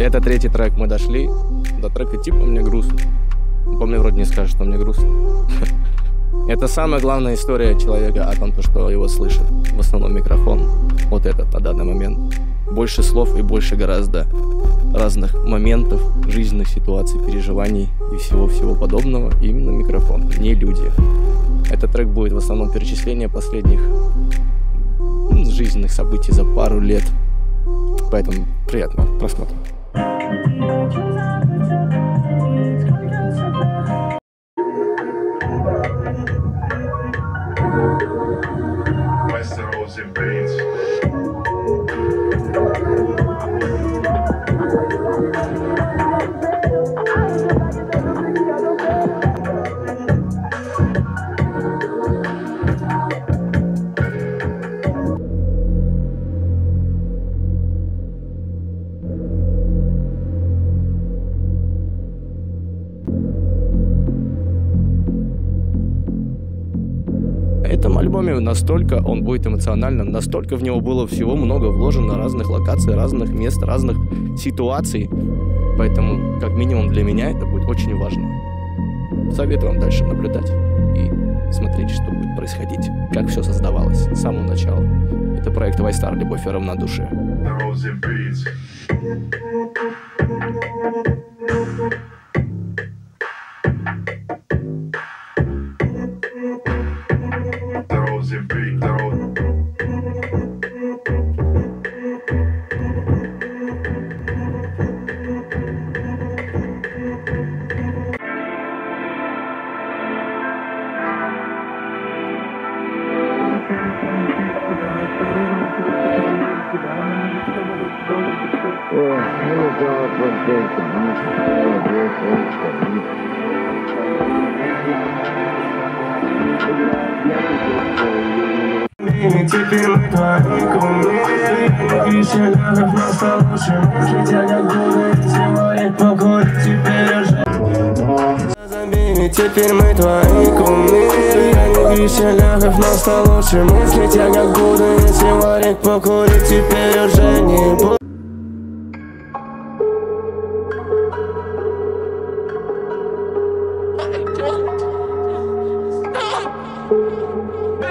Это третий трек, мы дошли до трека типа «Мне грустно». По мне вроде не скажешь, что мне грустно. Это самая главная история человека о том, что его слышит. В основном микрофон. Вот этот на данный момент. Больше слов и больше гораздо разных моментов, жизненных ситуаций, переживаний и всего-всего подобного. И именно микрофон, не люди. Этот трек будет в основном перечисление последних жизненных событий за пару лет. Поэтому приятного просмотра. drums and. Этом альбоме настолько он будет эмоциональным, настолько в него было всего много вложено разных локаций, разных мест, разных ситуаций. Поэтому, как минимум для меня, это будет очень важно. Советую вам дальше наблюдать и смотреть, что будет происходить, как все создавалось с самого начала. Это проект Вайстар «Любовь и равнодушие». The rose Теперь мы твои Кричали, как нас стало лучше Жить я как покурить Теперь уже Забей, теперь мы твои кумиры Я не Кришеляков, но стал лучше мыслить. Я как буду сегодня покурить. Теперь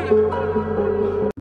うん。